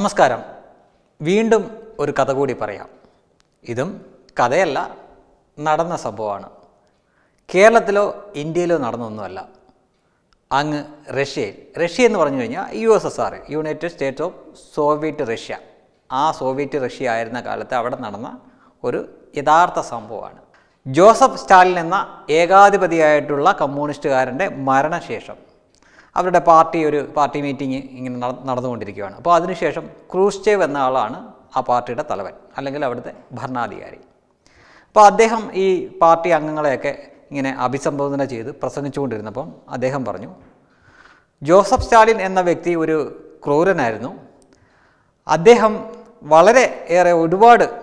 നമസ്കാരം. വീണ്ടും ഒരു കഥ കൂടി പറയാം. ഇതും കഥയല്ല നടന്ന സംഭവമാണ്. കേരളത്തിലോ ഇന്ത്യയിലോ നടന്നൊന്നുമല്ല. അങ്ങ് റഷ്യയിൽ. റഷ്യ എന്ന് പറഞ്ഞു കഴിഞ്ഞാൽ U S S R United States of Soviet Russia ആ സോവിയറ്റ് റഷ്യ ആയിരുന്ന കാലത്ത് അവിടെ നടന്ന ഒരു യഥാർത്ഥ സംഭവമാണ്. ജോസഫ് സ്റ്റാലിൻ എന്ന ഏകാധിപതിയായിട്ടുള്ള കമ്മ്യൂണിസ്റ്റുകാരന്റെ മരണശേഷം അവരുടെ പാർട്ടി ഒരു പാർട്ടി മീറ്റിംഗ് ഇങ്ങനെ നട- നടന്നുകൊണ്ടിരിക്കുകയാണ്. അപ്പോൾ അതിനുശേഷം ക്രൂസ്ചേവ് എന്ന ആളാണ് ആ പാർട്ടിയുടെ തലവൻ അല്ലെങ്കിൽ അവിടുത്തെ ഭരണാധികാരി. അപ്പോൾ അദ്ദേഹം ഈ പാർട്ടി അംഗങ്ങളെയൊക്കെ ഇങ്ങനെ അഭിസംബോധന ചെയ്ത് പ്രസംഗിച്ചുകൊണ്ടിരുന്നപ്പം അദ്ദേഹം പറഞ്ഞു ജോസഫ് സ്റ്റാലിൻ എന്ന വ്യക്തി ഒരു ക്രൂരനായിരുന്നു. അദ്ദേഹം വളരെ ഏറെ ഒരുപാട്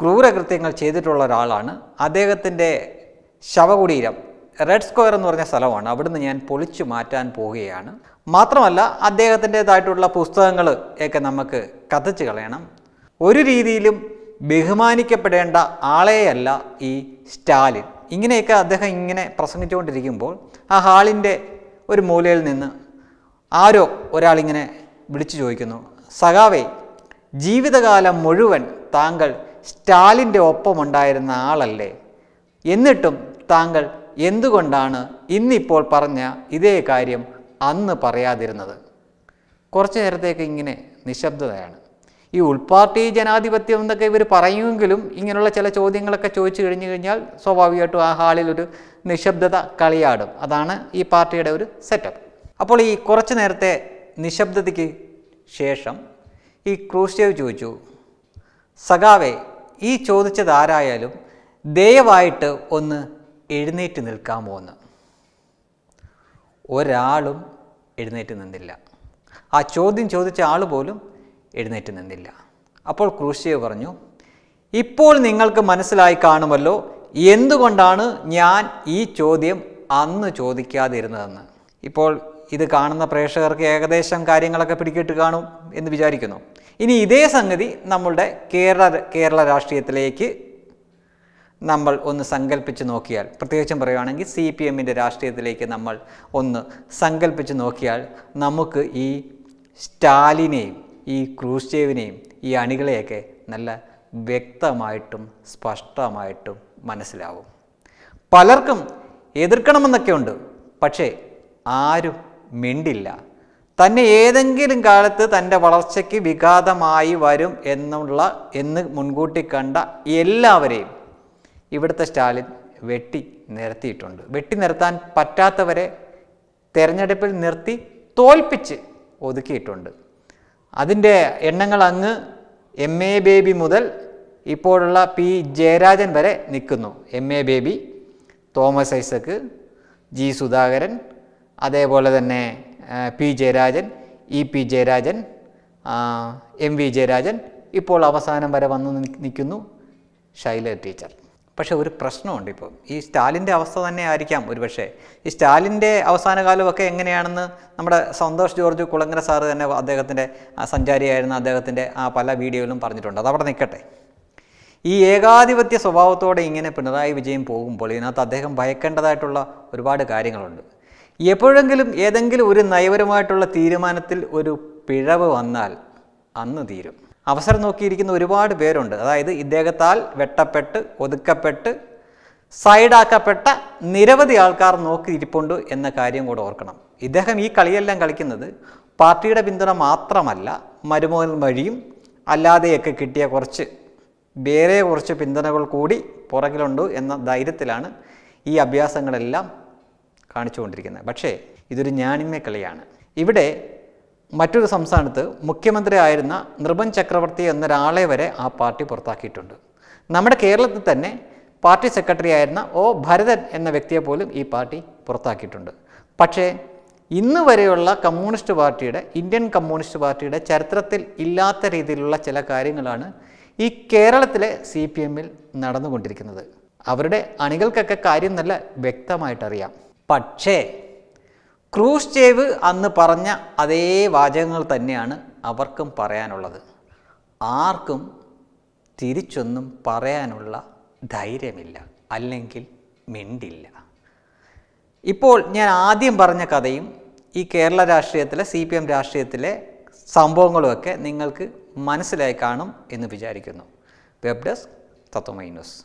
ക്രൂരകൃത്യങ്ങൾ ചെയ്തിട്ടുള്ള ഒരാളാണ്. അദ്ദേഹത്തിന്റെ ശവകുടീരം റെഡ് സ്ക്വയർ എന്ന് പറഞ്ഞ സ്ഥലമാണ്. അവിടുന്ന് ഞാൻ പൊളിച്ചു മാറ്റാൻ പോവുകയാണ്. മാത്രമല്ല അദ്ദേഹത്തിന്റെതായിട്ടുള്ള പുസ്തകങ്ങൾ ഒക്കെ നമുക്ക് കത്തിച്ച് കളയണം. ഒരു രീതിയിലും ബഹുമാനിക്കപ്പെടേണ്ട ആളെയല്ല ഈ സ്റ്റാലിൻ. ഇങ്ങനെയൊക്കെ അദ്ദേഹം ഇങ്ങനെ പ്രസംഗിച്ചുകൊണ്ടിരിക്കുമ്പോൾ ആ ഹാളിന്റെ ഒരു മൂലയിൽ നിന്ന് ആരോ ഒരാളിങ്ങനെ വിളിച്ചു ചോദിക്കുന്നു സഖാവേ ജീവിതകാലം മുഴുവൻ താങ്കൾ സ്റ്റാലിന്റെ ഒപ്പമുണ്ടായിരുന്ന ആളല്ലേ? എന്നിട്ടും താങ്കൾ എന്തുകൊണ്ടാണ് ഇന്നിപ്പോൾ പറഞ്ഞ ഇതേ കാര്യം അന്ന് പറയാതിരുന്നത്? കുറച്ച് നേരത്തേക്ക് ഇങ്ങനെ നിശബ്ദതയാണ്. ഈ ഉൾപാർട്ടി ജനാധിപത്യം എന്നൊക്കെ ഇവർ പറയുമെങ്കിലും ഇങ്ങനെയുള്ള ചില ചോദ്യങ്ങളൊക്കെ ചോദിച്ചു കഴിഞ്ഞു കഴിഞ്ഞാൽ സ്വാഭാവികമായിട്ടും ആ ഹാളിൽ ഒരു നിശബ്ദത കളിയാടും. അതാണ് ഈ പാർട്ടിയുടെ ഒരു സെറ്റപ്പ് അപ്പോൾ ഈ കുറച്ച് നേരത്തെ നിശബ്ദതയ്ക്ക് ശേഷം ഈ ക്രൂസ്റ്റേവ് ചോദിച്ചു സഖാവേ ഈ ചോദിച്ചത് ആരായാലും ദയവായിട്ട് ഒന്ന് എഴുന്നേറ്റ് നിൽക്കാമോ എന്ന് ഒരാളും എഴുന്നേറ്റ് നിന്നില്ല. ആ ചോദ്യം ചോദിച്ച ആൾ പോലും എഴുന്നേറ്റ് നിന്നില്ല. അപ്പോൾ ക്രൂശിയെ പറഞ്ഞു ഇപ്പോൾ നിങ്ങൾക്ക് മനസ്സിലായി കാണുമല്ലോ എന്തുകൊണ്ടാണ് ഞാൻ ഈ ചോദ്യം അന്ന് ചോദിക്കാതിരുന്നതെന്ന്? ഇപ്പോൾ ഇത് കാണുന്ന പ്രേക്ഷകർക്ക് ഏകദേശം കാര്യങ്ങളൊക്കെ പിടികിട്ട് കാണും എന്ന് വിചാരിക്കുന്നു. ഇനി ഇതേ സംഗതി നമ്മളുടെ കേരള കേരള രാഷ്ട്രീയത്തിലേക്ക് നമ്മൾ ഒന്ന് സങ്കല്പിച്ച് നോക്കിയാൽ പ്രത്യേകിച്ചും പറയുകയാണെങ്കിൽ സി പി എമ്മിന്റെ രാഷ്ട്രീയത്തിലേക്ക് നമ്മൾ ഒന്ന് സങ്കല്പിച്ച് നോക്കിയാൽ നമുക്ക് ഈ സ്റ്റാലിനെയും ഈ ക്രൂസ്റ്റേവിനെയും ഈ അണികളെയൊക്കെ നല്ല വ്യക്തമായിട്ടും സ്പഷ്ടമായിട്ടും മനസ്സിലാവും. പലർക്കും എതിർക്കണമെന്നൊക്കെ ഉണ്ട് പക്ഷേ ആരും മിണ്ടില്ല. തന്നെ ഏതെങ്കിലും കാലത്ത് തന്റെ വളർച്ചയ്ക്ക് വിഘാതമായി വരും എന്നുള്ള എന്ന് മുൻകൂട്ടി കണ്ട എല്ലാവരെയും ഇവിടുത്തെ സ്റ്റാലിൻ വെട്ടി നിരത്തിയിട്ടുണ്ട്. വെട്ടി നിർത്താൻ പറ്റാത്തവരെ തെരഞ്ഞെടുപ്പിൽ നിർത്തി തോൽപ്പിച്ച് ഒതുക്കിയിട്ടുണ്ട്. അതിന്റെ എണ്ണങ്ങൾ അങ്ങ് എം എ ബേബി മുതൽ ഇപ്പോഴുള്ള പി ജയരാജൻ വരെ നിൽക്കുന്നു. M A Baby Thomas Isaac G Sudhakaran അതേപോലെ തന്നെ P Jayarajan E P Jayarajan M V Jayarajan ഇപ്പോൾ അവസാനം വരെ വന്ന് നിൽക്കുന്നു. ശൈല ടീച്ചർ. പക്ഷേ ഒരു പ്രശ്നമുണ്ട് ഇപ്പോൾ ഈ സ്റ്റാലിന്റെ അവസ്ഥ തന്നെ ആയിരിക്കാം ഒരുപക്ഷെ. ഈ സ്റ്റാലിന്റെ അവസാന കാലമൊക്കെ എങ്ങനെയാണെന്ന് നമ്മുടെ സന്തോഷ് ജോർജ് കുളങ്ങര സാറ് തന്നെ അദ്ദേഹത്തിന്റെ സഞ്ചാരിയായിരുന്ന അദ്ദേഹത്തിന്റെ ആ പല വീഡിയോയിലും പറഞ്ഞിട്ടുണ്ട്. അതവിടെ നിൽക്കട്ടെ. ഈ ഏകാധിപത്യ സ്വഭാവത്തോടെ ഇങ്ങനെ പിണറായി വിജയൻ പോകുമ്പോൾ ഇതിനകത്ത് അദ്ദേഹം ഭയക്കേണ്ടതായിട്ടുള്ള ഒരുപാട് കാര്യങ്ങളുണ്ട്. എപ്പോഴെങ്കിലും ഏതെങ്കിലും ഒരു നയപരമായിട്ടുള്ള തീരുമാനത്തിൽ ഒരു പിഴവ് വന്നാൽ അന്ന് തീരും. അവസരം നോക്കിയിരിക്കുന്ന ഒരുപാട് പേരുണ്ട്. അതായത് ഇദ്ദേഹത്താൽ വെട്ടപ്പെട്ട് ഒതുക്കപ്പെട്ട് സൈഡാക്കപ്പെട്ട നിരവധി ആൾക്കാർ നോക്കി ഇരിപ്പുണ്ട് എന്ന കാര്യം കൂടെ ഓർക്കണം. ഇദ്ദേഹം ഈ കളിയെല്ലാം കളിക്കുന്നത് പാർട്ടിയുടെ പിന്തുണ മാത്രമല്ല മരുമോൻ വഴിയും അല്ലാതെയൊക്കെ കിട്ടിയ കുറച്ച് വേറെ കുറച്ച് പിന്തുണകൾ കൂടി പുറകിലുണ്ട് എന്ന ധൈര്യത്തിലാണ് ഈ അഭ്യാസങ്ങളെല്ലാം കാണിച്ചുകൊണ്ടിരിക്കുന്നത്. പക്ഷേ ഇതൊരു ഞാനിമ്മ കളിയാണ്. ഇവിടെ മറ്റൊരു സംസ്ഥാനത്ത് മുഖ്യമന്ത്രി ആയിരുന്ന നൃപൻ ചക്രവർത്തി എന്നൊരാളെ വരെ ആ പാർട്ടി പുറത്താക്കിയിട്ടുണ്ട്. നമ്മുടെ കേരളത്തിൽ തന്നെ പാർട്ടി സെക്രട്ടറി ആയിരുന്ന ഒ ഭരതൻ എന്ന വ്യക്തിയെ പോലും ഈ പാർട്ടി പുറത്താക്കിയിട്ടുണ്ട്. പക്ഷേ ഇന്ന് വരെയുള്ള കമ്മ്യൂണിസ്റ്റ് പാർട്ടിയുടെ ഇന്ത്യൻ കമ്മ്യൂണിസ്റ്റ് പാർട്ടിയുടെ ചരിത്രത്തിൽ ഇല്ലാത്ത രീതിയിലുള്ള ചില കാര്യങ്ങളാണ് ഈ കേരളത്തിലെ സി പി എമ്മിൽ നടന്നുകൊണ്ടിരിക്കുന്നത്. അവരുടെ അണികൾക്കൊക്കെ കാര്യം നല്ല വ്യക്തമായിട്ടറിയാം. പക്ഷേ ക്രൂസ് ചേവ് അന്ന് പറഞ്ഞ അതേ വാചകങ്ങൾ തന്നെയാണ് അവർക്കും പറയാനുള്ളത്. ആർക്കും തിരിച്ചൊന്നും പറയാനുള്ള ധൈര്യമില്ല അല്ലെങ്കിൽ മിണ്ടില്ല. ഇപ്പോൾ ഞാൻ ആദ്യം പറഞ്ഞ കഥയും ഈ കേരള രാഷ്ട്രീയത്തിലെ സി പി എം രാഷ്ട്രീയത്തിലെ സംഭവങ്ങളുമൊക്കെ നിങ്ങൾക്ക് മനസ്സിലായി കാണും എന്ന് വിചാരിക്കുന്നു. Web desk Tatwamayi news.